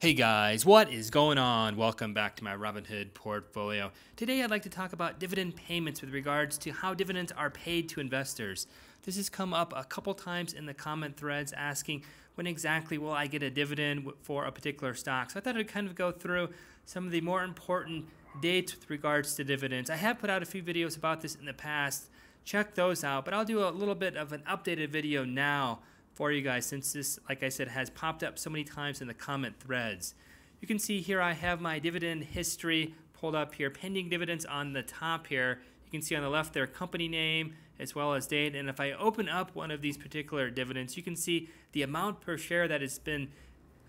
Hey guys, what is going on? Welcome back to my Robinhood portfolio. Today I'd like to talk about dividend payments with regards to how dividends are paid to investors. This has come up a couple times in the comment threads asking when exactly will I get a dividend for a particular stock. So I thought I'd kind of go through some of the more important dates with regards to dividends. I have put out a few videos about this in the past. Check those out, but I'll do a little bit of an updated video now for you guys since this, like I said, has popped up so many times in the comment threads. You can see here I have my dividend history pulled up here, pending dividends on the top here. You can see on the left their company name as well as date. And if I open up one of these particular dividends, you can see the amount per share that has been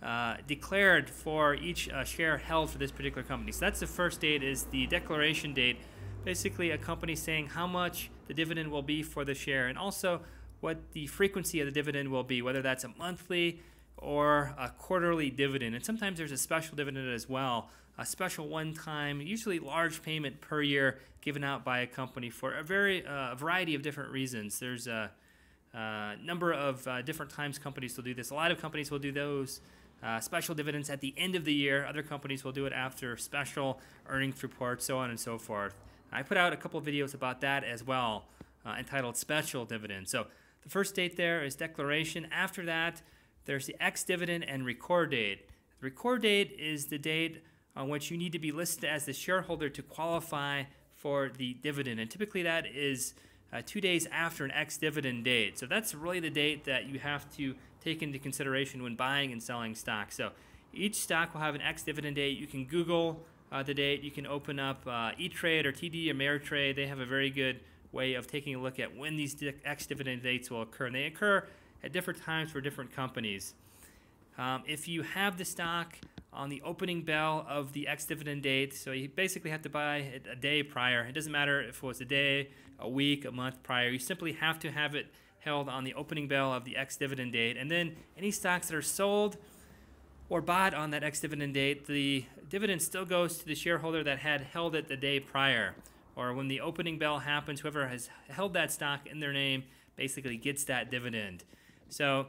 uh, declared for each uh, share held for this particular company. So that's the first date is the declaration date. Basically a company saying how much the dividend will be for the share and also what the frequency of the dividend will be, whether that's a monthly or a quarterly dividend. And sometimes there's a special dividend as well, a special one time, usually large payment per year given out by a company for a very uh, variety of different reasons. There's a, a number of uh, different times companies will do this. A lot of companies will do those. Uh, special dividends at the end of the year. Other companies will do it after special earnings reports, so on and so forth. I put out a couple videos about that as well, uh, entitled Special Dividends. So the first date there is declaration. After that, there's the ex dividend and record date. The record date is the date on which you need to be listed as the shareholder to qualify for the dividend. And typically that is uh, two days after an ex dividend date. So that's really the date that you have to take into consideration when buying and selling stock. So each stock will have an ex dividend date. You can Google uh, the date. You can open up uh, E-Trade or TD Ameritrade. They have a very good way of taking a look at when these ex-dividend dates will occur. And they occur at different times for different companies. Um, if you have the stock on the opening bell of the ex-dividend date, so you basically have to buy it a day prior. It doesn't matter if it was a day, a week, a month prior. You simply have to have it held on the opening bell of the ex-dividend date. And then any stocks that are sold or bought on that ex-dividend date, the dividend still goes to the shareholder that had held it the day prior or when the opening bell happens, whoever has held that stock in their name basically gets that dividend. So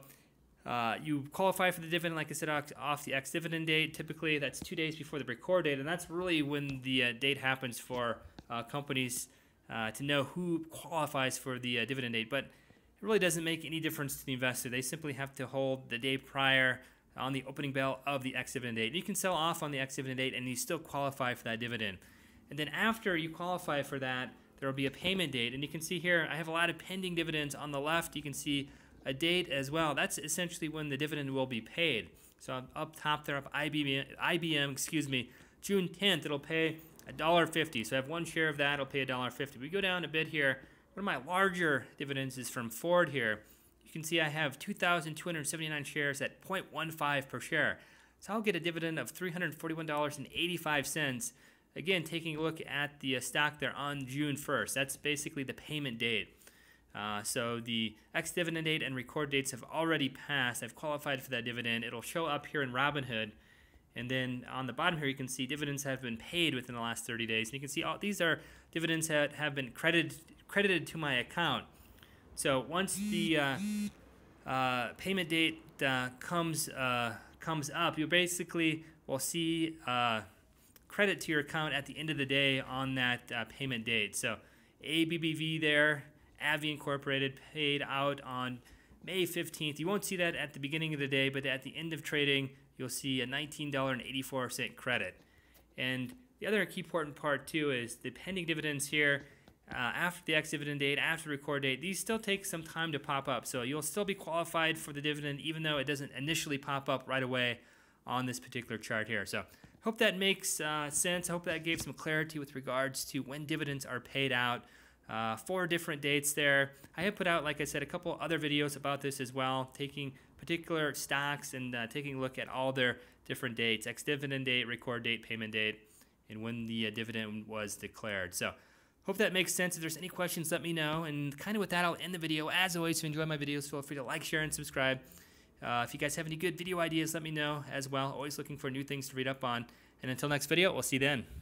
uh, you qualify for the dividend, like I said, off the ex dividend date. Typically, that's two days before the record date, and that's really when the uh, date happens for uh, companies uh, to know who qualifies for the uh, dividend date. But it really doesn't make any difference to the investor. They simply have to hold the day prior on the opening bell of the ex dividend date. You can sell off on the ex dividend date, and you still qualify for that dividend. And then after you qualify for that, there will be a payment date. And you can see here, I have a lot of pending dividends on the left. You can see a date as well. That's essentially when the dividend will be paid. So up top there, up IBM, IBM, excuse me, June 10th, it'll pay $1.50. So I have one share of that, it'll pay $1.50. We go down a bit here. One of my larger dividends is from Ford here. You can see I have 2,279 shares at 0.15 per share. So I'll get a dividend of $341.85 Again, taking a look at the uh, stock there on June 1st. That's basically the payment date. Uh, so the ex-dividend date and record dates have already passed. I've qualified for that dividend. It'll show up here in Robinhood. And then on the bottom here, you can see dividends have been paid within the last 30 days. And you can see all these are dividends that have been credited credited to my account. So once the uh, uh, payment date uh, comes uh, comes up, you basically will see credit to your account at the end of the day on that uh, payment date. So ABBV there, AbbVie Incorporated paid out on May 15th. You won't see that at the beginning of the day, but at the end of trading, you'll see a $19.84 credit. And the other key important part too is the pending dividends here uh, after the ex-dividend date, after record date, these still take some time to pop up. So you'll still be qualified for the dividend even though it doesn't initially pop up right away on this particular chart here. So Hope that makes uh, sense. I hope that gave some clarity with regards to when dividends are paid out. Uh, four different dates there. I have put out, like I said, a couple other videos about this as well, taking particular stocks and uh, taking a look at all their different dates, ex-dividend date, record date, payment date, and when the uh, dividend was declared. So hope that makes sense. If there's any questions, let me know. And kind of with that, I'll end the video. As always, if you enjoy my videos, feel free to like, share, and subscribe. Uh, if you guys have any good video ideas, let me know as well. Always looking for new things to read up on. And until next video, we'll see you then.